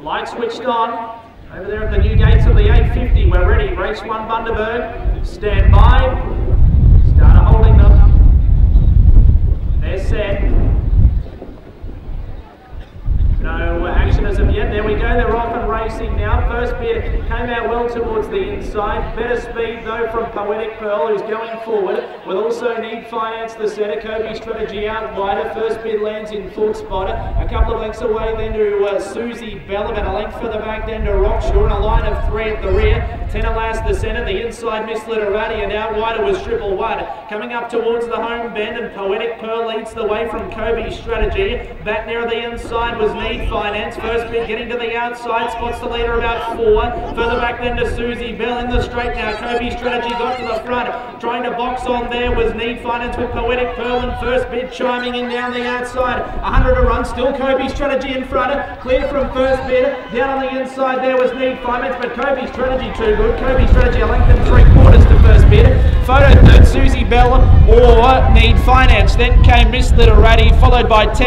Light switched on. Over there at the new gates of the 850, we're ready. Race one, Bundaberg. Stand by. Start holding them. They're set. No action as of yet. There we go. They're off and racing now. First bit came out well towards the inside. Better speed though from Poetic Pearl, who's going forward. Will also need finance the centre. Kobe strategy out wider. First bit lands in full spotter. A couple of lengths away then to uh, Susie Bell. About a length further back then to Rockshaw. And a line of three at the rear. Tenor last the centre. The inside Miss Literati and out wider was Triple One. Coming up towards the home bend and Poetic Pearl leads the way from Kobe strategy. Back near the inside was Need Finance. First bit getting to the outside, spots the leader about four. Further back then to Susie Bell in the straight now. Kobe Strategy got to the front. Trying to box on there was Need Finance with Poetic Pearl and first bid chiming in down the outside. 100 to run, still Kobe Strategy in front. Clear from first bid. Down on the inside there was Need Finance, but Kobe Strategy too good. Kobe Strategy, I length and three quarters to first bid. Photo third, Susie Bell or Need Finance. Then came Miss Literati, followed by 10.